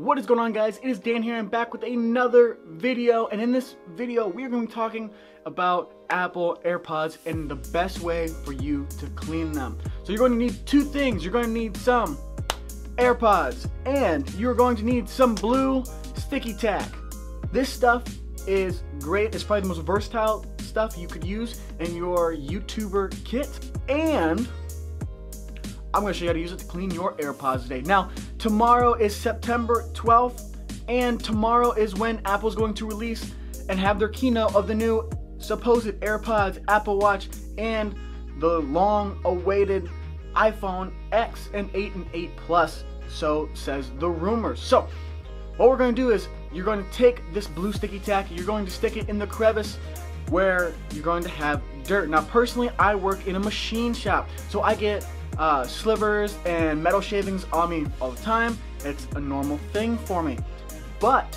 What is going on guys? It is Dan here. I'm back with another video and in this video we are going to be talking about Apple AirPods and the best way for you to clean them. So you're going to need two things. You're going to need some AirPods and you're going to need some blue sticky tack. This stuff is great. It's probably the most versatile stuff you could use in your YouTuber kit and I'm to show you how to use it to clean your AirPods today. Now, tomorrow is September 12th, and tomorrow is when Apple's going to release and have their keynote of the new supposed AirPods, Apple Watch, and the long-awaited iPhone X and 8 and 8 Plus, so says the rumors. So, what we're to do is you're going to take this blue sticky tack, you're going to stick it in the crevice where you're going to have dirt. Now, personally, I work in a machine shop, so I get uh, slivers and metal shavings on me all the time. It's a normal thing for me. But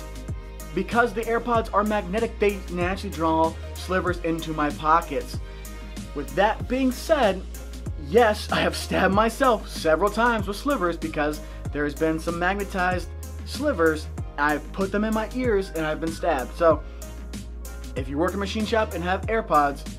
because the AirPods are magnetic, they naturally draw slivers into my pockets. With that being said, yes, I have stabbed myself several times with slivers because there's been some magnetized slivers. I've put them in my ears and I've been stabbed. So if you work in a machine shop and have AirPods,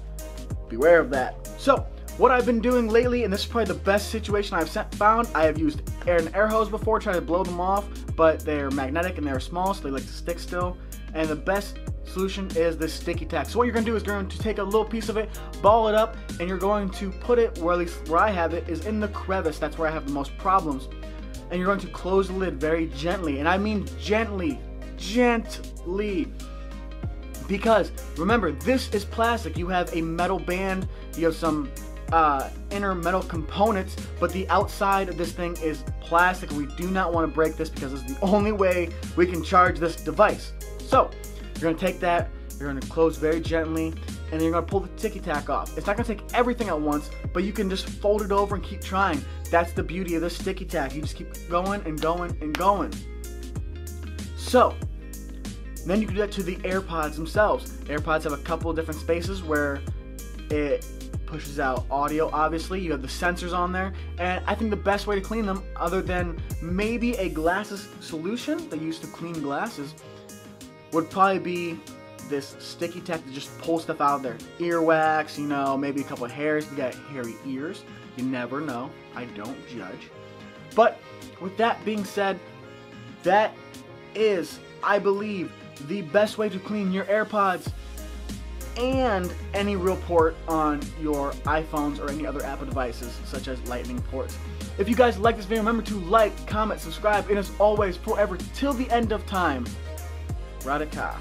beware of that. So what I've been doing lately, and this is probably the best situation I've found, I have used air and air hose before, trying to blow them off, but they're magnetic and they're small, so they like to stick still. And the best solution is this sticky tack. So what you're gonna do is you're going to take a little piece of it, ball it up, and you're going to put it, where at least where I have it, is in the crevice. That's where I have the most problems. And you're going to close the lid very gently, and I mean gently, gently. Because remember, this is plastic. You have a metal band, you have some uh, inner metal components, but the outside of this thing is plastic. We do not want to break this because it's the only way we can charge this device. So, you're going to take that, you're going to close very gently, and then you're going to pull the ticky tack off. It's not going to take everything at once, but you can just fold it over and keep trying. That's the beauty of this sticky tack. You just keep going and going and going. So, then you can do that to the AirPods themselves. AirPods have a couple different spaces where it pushes out audio obviously. You have the sensors on there. And I think the best way to clean them other than maybe a glasses solution they use to clean glasses would probably be this sticky tack to just pull stuff out of there. Earwax you know maybe a couple of hairs. You got hairy ears. You never know. I don't judge. But with that being said that is I believe the best way to clean your AirPods and any real port on your iPhones or any other Apple devices, such as lightning ports. If you guys like this video, remember to like, comment, subscribe, and as always, forever till the end of time, Radaka.